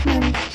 Movement.